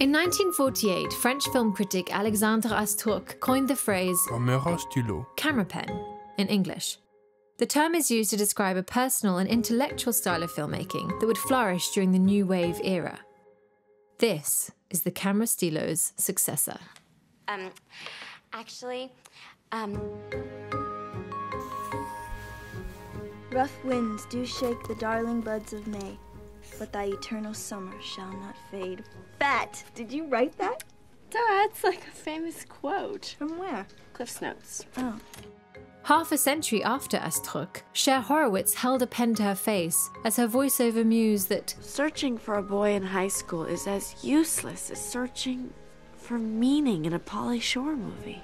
In 1948, French film critic Alexandre Astruc coined the phrase Caméra stylo. camera pen in English. The term is used to describe a personal and intellectual style of filmmaking that would flourish during the New Wave era. This is the camera stylo's successor. Um, actually, um, Rough winds do shake the darling buds of May, but thy eternal summer shall not fade. Bat, did you write that? That's like a famous quote. From where? Cliff's Notes. Oh. Half a century after Astruc, Cher Horowitz held a pen to her face as her voiceover mused that Searching for a boy in high school is as useless as searching for meaning in a Pauly Shore movie.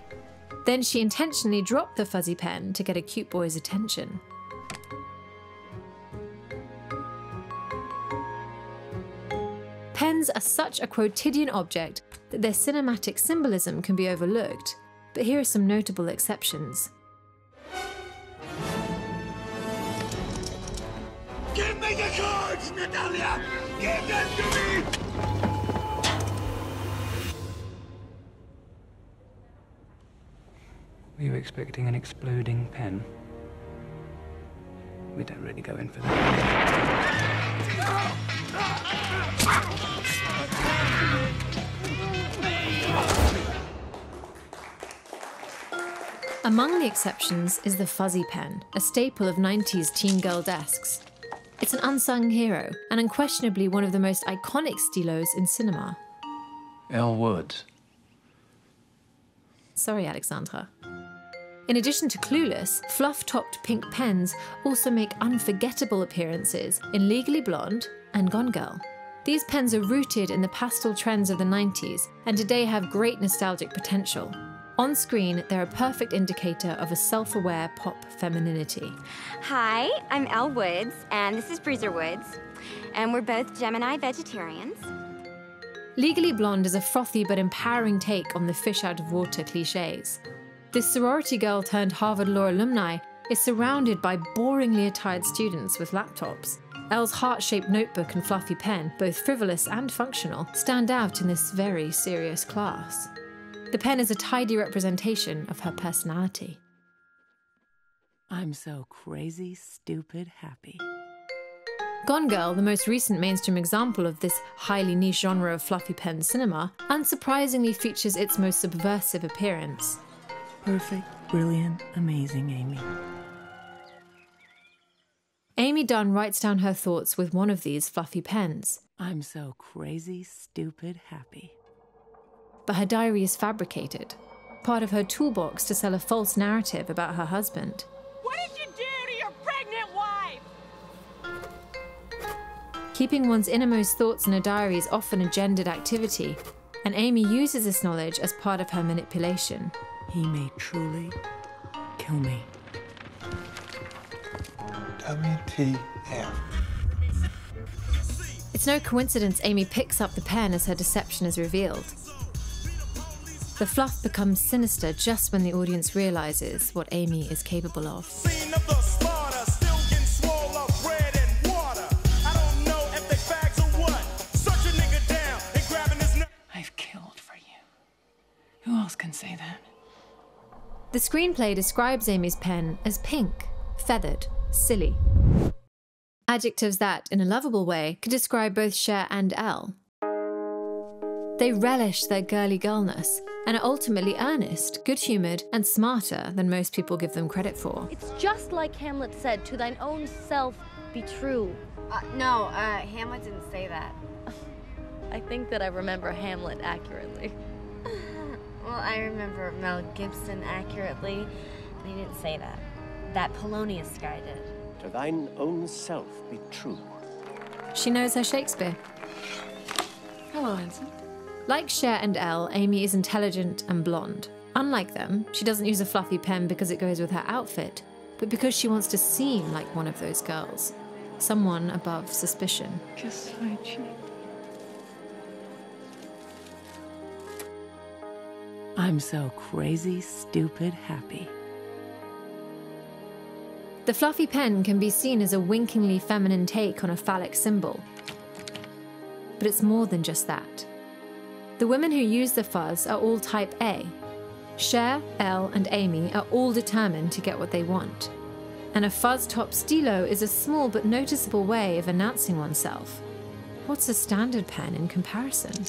then she intentionally dropped the fuzzy pen to get a cute boy's attention. Pens are such a quotidian object that their cinematic symbolism can be overlooked, but here are some notable exceptions. Give me the cards, Natalia! Give them to me! Were you expecting an exploding pen? We don't really go in for that. Among the exceptions is the fuzzy pen, a staple of 90s teen girl desks. It's an unsung hero, and unquestionably one of the most iconic stylos in cinema. Elle Wood. Sorry, Alexandra. In addition to Clueless, fluff topped pink pens also make unforgettable appearances in Legally Blonde and Gone Girl. These pens are rooted in the pastel trends of the 90s and today have great nostalgic potential. On screen, they're a perfect indicator of a self aware pop femininity. hi, I'm Elle Woods, and this is Bruiser Woods, and we're both Gemini vegetarians. Legally Blonde is a frothy but empowering take on the fish out of water cliches. This sorority girl turned Harvard Law alumni is surrounded by boringly attired students with laptops. Elle's heart shaped notebook and fluffy pen, both frivolous and functional, stand out in this very serious class. The pen is a tidy representation of her personality. I'm so crazy, stupid, happy. Gone Girl, the most recent mainstream example of this highly niche genre of fluffy pen cinema, unsurprisingly features its most subversive appearance. Perfect, brilliant, amazing, Amy. Amy Dunne writes down her thoughts with one of these fluffy pens, I'm so crazy, stupid, happy. But her diary is fabricated, part of her toolbox to sell a false narrative about her husband. What did you do to your pregnant wife? Keeping one's innermost thoughts in a diary is often a gendered activity, and Amy uses this knowledge as part of her manipulation. He may truly kill me. WTF. It's no coincidence Amy picks up the pen as her deception is revealed. The fluff becomes sinister just when the audience realizes what Amy is capable of. Scene of the slaughter, still getting swole up bread and water. I don't know if they bags or what. Search a nigga down and grabbing his neck. I've killed for you. Who else can say that? The screenplay describes Amy's pen as pink, feathered, silly. Adjectives that, in a lovable way, could describe both Cher and Elle. They relish their girly girlness and are ultimately earnest, good humoured, and smarter than most people give them credit for. It's just like Hamlet said, to thine own self be true. Uh, no, uh, Hamlet didn't say that. I think that I remember Hamlet accurately. Well, I remember Mel Gibson accurately, and he didn't say that. That Polonius guy did. To thine own self be true. She knows her Shakespeare. Hello, Ensign. Like Cher and Elle, Amy is intelligent and blonde. Unlike them, she doesn't use a fluffy pen because it goes with her outfit, but because she wants to seem like one of those girls. Someone above suspicion. Kiss my cheek. I'm so crazy, stupid, happy. The fluffy pen can be seen as a winkingly feminine take on a phallic symbol. But it's more than just that. The women who use the fuzz are all type A. Cher, Elle, and Amy are all determined to get what they want. And a fuzz top stylo is a small but noticeable way of announcing oneself. What's a standard pen in comparison?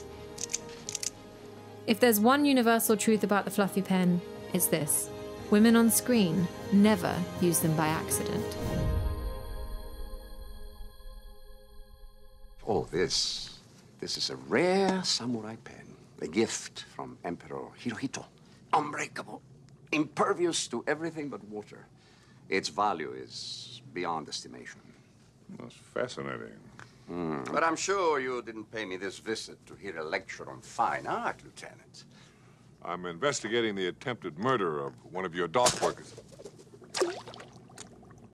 If there's one universal truth about the fluffy pen, it's this women on screen never use them by accident. All this. This is a rare samurai pen. A gift from Emperor Hirohito. Unbreakable. Impervious to everything but water. Its value is beyond estimation. That's fascinating. Hmm, But I'm sure you didn't pay me this visit to hear a lecture on fine art, Lieutenant. I'm investigating the attempted murder of one of your dock workers.